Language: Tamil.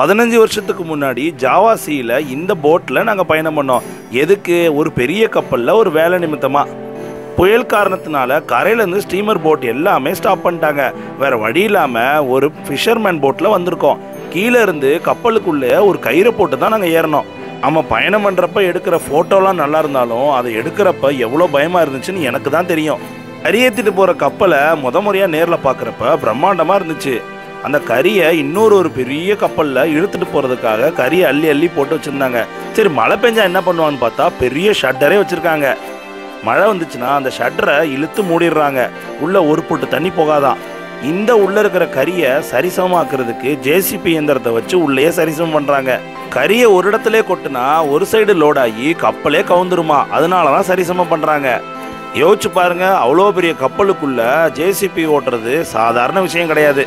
பதினஞ்சு வருஷத்துக்கு முன்னாடி ஜாவாசியில் இந்த போட்டில் நாங்கள் பயணம் பண்ணோம். எதுக்கு? ஒரு பெரிய கப்பலில் ஒரு வேலை நிமித்தமாக புயல் காரணத்தினால கரையிலேருந்து ஸ்டீமர் போட் எல்லாமே ஸ்டாப் பண்ணிட்டாங்க. வேற வழி இல்லாமல் ஒரு ஃபிஷர்மேன் போட்டில் வந்திருக்கோம். கீழே இருந்து கப்பலுக்குள்ளே ஒரு கயிறை போட்டு தான் நாங்கள் ஏறினோம் நம்ம பயணம் பண்ணுறப்ப எடுக்கிற ஃபோட்டோலாம் நல்லா இருந்தாலும் அதை எடுக்கிறப்ப எவ்வளோ பயமாக இருந்துச்சுன்னு எனக்கு தான் தெரியும். கரியேற்றிட்டு போகிற கப்பலை முத முறையாக நேரில் பார்க்குறப்ப பிரம்மாண்டமாக இருந்துச்சு. அந்த கறியை இன்னொரு ஒரு பெரிய கப்பலில் இழுத்துட்டு போகிறதுக்காக கறியை அள்ளி அள்ளி போட்டு வச்சுருந்தாங்க. சரி மழை பெஞ்சா என்ன பண்ணுவான்னு பார்த்தா பெரிய ஷட்டரே வச்சுருக்காங்க. மழை வந்துச்சுன்னா அந்த ஷட்டரை இழுத்து மூடிடுறாங்க. உள்ளே ஒரு பொட்டு தண்ணி போகாதான். இந்த உள்ளே இருக்கிற கரியை சரிசமமாக்குறதுக்கு ஜேசிபி இயந்திரத்தை வச்சு உள்ளேயே சரிசமம் பண்ணுறாங்க கரியை ஒரு இடத்துல கொட்டுனா ஒரு சைடு லோடாகி கப்பலே கவுந்துருமா? அதனால தான் சரிசமம் பண்ணுறாங்க யோசிச்சு பாருங்க அவ்வளோ பெரிய கப்பலுக்குள்ள ஜேசிபி ஓட்டுறது சாதாரண விஷயம் கிடையாது.